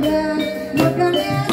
plan, no planeas.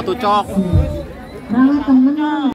Foto Cok